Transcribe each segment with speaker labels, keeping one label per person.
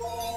Speaker 1: Whoa!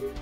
Speaker 1: You